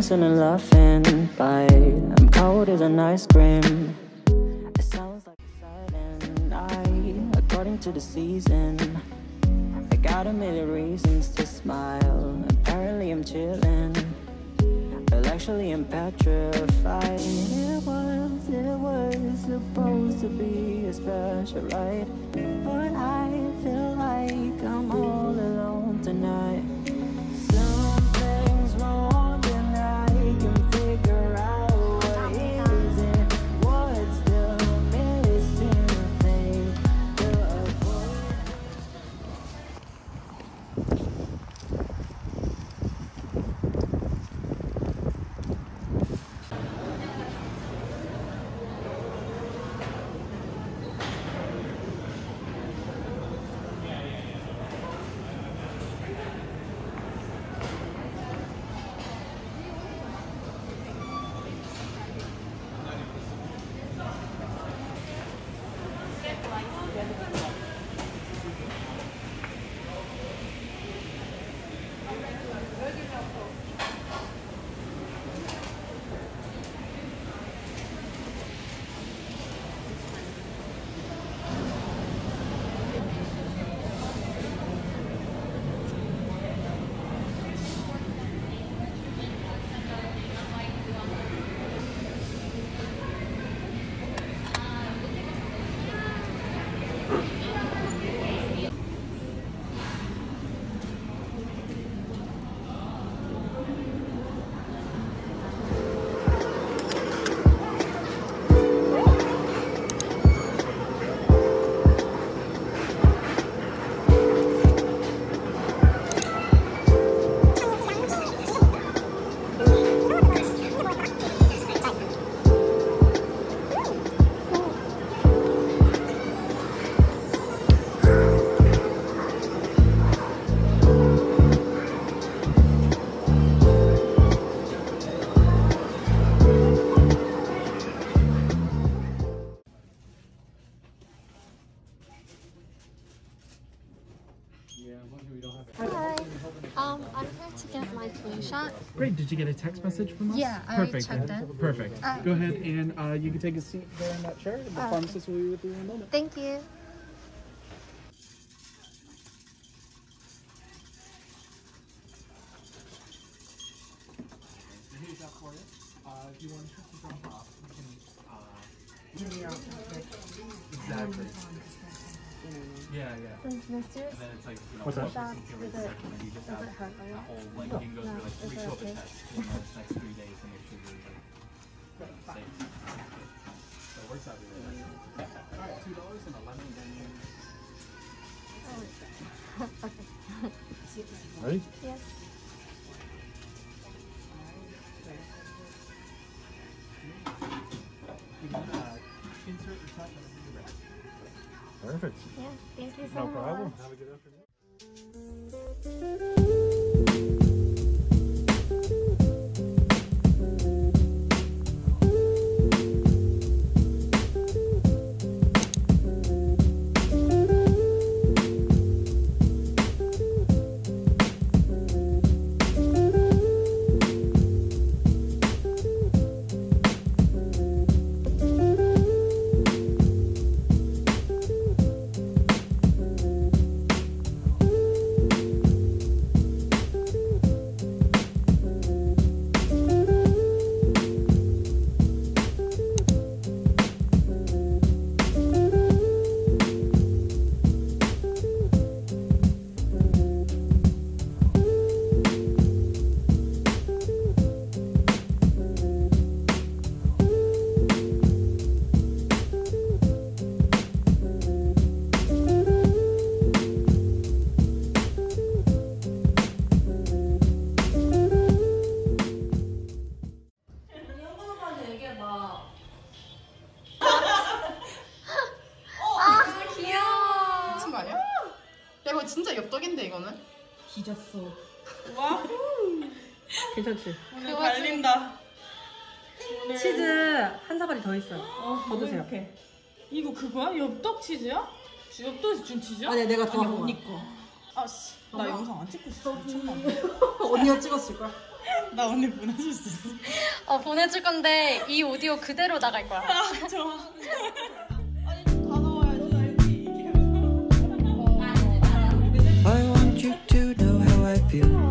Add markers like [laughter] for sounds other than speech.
dancing and laughing. Bite. I'm cold as an ice cream. It sounds like a silent night, according to the season. I got a million reasons to smile. Apparently, I'm chilling. Well, actually, I'm petrified. It was, it was supposed to be a special ride. But I feel like I'm Hi. Um, I'm here to get my flu shot. Great. Did you get a text message from us? Yeah, I Perfect. checked it. Perfect. Uh, Go ahead and uh, you can take a seat there in that chair. The Uh, pharmacist will be with you in a moment. Thank you. Here's that for you. Uh, if you want to off, you can. Uh, give me out. Exactly. Yeah, yeah. Is Mr. then it's like, you know, What's that? Shot, is it, second, and you just does it hurt a a whole, like, you can go No, through like three it COVID tests in the next three days to make sure you're like safe. So it works out really nice. All right, two dollars and eleven, oh, then [laughs] you. Ready? Yes. Perfect. Yeah. Thank you so No much. problem. Have a good afternoon. 엽떡인데 이거는? 뒤졌어. [laughs] 괜찮지? 오늘 달린다. 치즈 한 사발이 더 있어요. 어, 더 드세요. 이렇게. 이거 그거야? 엽떡 치즈야? 엽떡에서 준 치즈야? 아니, 내가 더 아니, 한 거야. 언니 거. 아 씨, 나 영상 안 찍고 있어. 미쳤나? [laughs] 언니가 찍었을 거야. [laughs] 나 오늘 보내줄 수 있어. 어 보내줄 건데 이 오디오 그대로 나갈 거야. 아, 좋아. Feel.